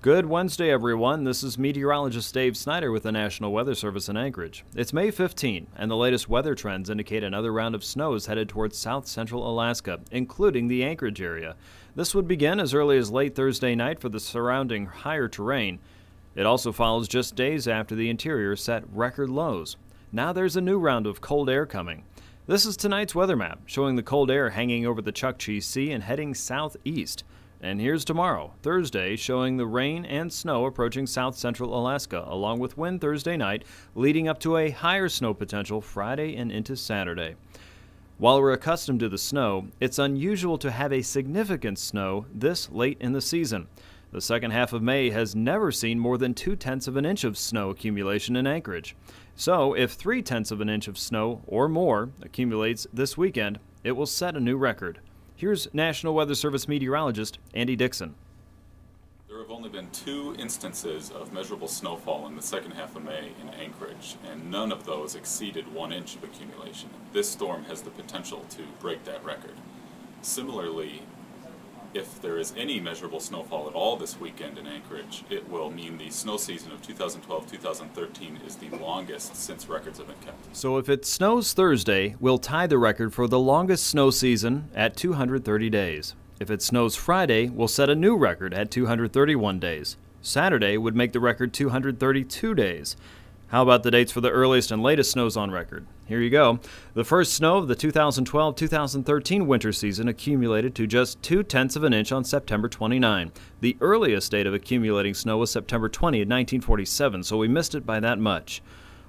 Good Wednesday, everyone. This is meteorologist Dave Snyder with the National Weather Service in Anchorage. It's May 15, and the latest weather trends indicate another round of snow is headed towards south central Alaska, including the Anchorage area. This would begin as early as late Thursday night for the surrounding higher terrain. It also follows just days after the interior set record lows. Now there's a new round of cold air coming. This is tonight's weather map, showing the cold air hanging over the Chukchi Sea and heading southeast. And here's tomorrow, Thursday, showing the rain and snow approaching south central Alaska, along with wind Thursday night, leading up to a higher snow potential Friday and into Saturday. While we're accustomed to the snow, it's unusual to have a significant snow this late in the season. The second half of May has never seen more than two tenths of an inch of snow accumulation in Anchorage. So, if three tenths of an inch of snow or more accumulates this weekend, it will set a new record. Here's National Weather Service meteorologist Andy Dixon. There have only been two instances of measurable snowfall in the second half of May in Anchorage, and none of those exceeded one inch of accumulation. This storm has the potential to break that record. Similarly, if there is any measurable snowfall at all this weekend in Anchorage, it will mean the snow season of 2012-2013 is the longest since records have been kept. So if it snows Thursday, we'll tie the record for the longest snow season at 230 days. If it snows Friday, we'll set a new record at 231 days. Saturday would make the record 232 days. How about the dates for the earliest and latest snows on record? Here you go. The first snow of the 2012 2013 winter season accumulated to just two tenths of an inch on September 29. The earliest date of accumulating snow was September 20 1947, so we missed it by that much.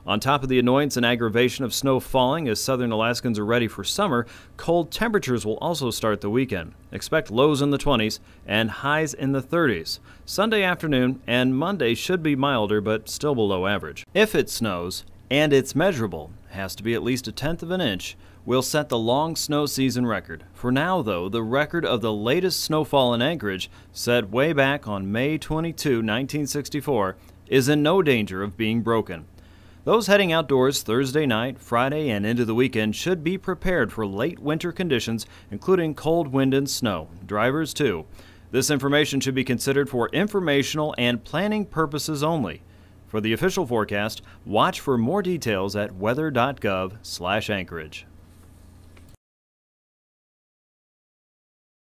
On top of the annoyance and aggravation of snow falling as southern Alaskans are ready for summer, cold temperatures will also start the weekend. Expect lows in the 20s and highs in the 30s. Sunday afternoon and Monday should be milder but still below average. If it snows, and it's measurable, has to be at least a tenth of an inch, will set the long snow season record. For now, though, the record of the latest snowfall in Anchorage, set way back on May 22, 1964, is in no danger of being broken. Those heading outdoors Thursday night, Friday, and into the weekend should be prepared for late winter conditions, including cold wind and snow. Drivers, too. This information should be considered for informational and planning purposes only. For the official forecast, watch for more details at weather.gov/anchorage.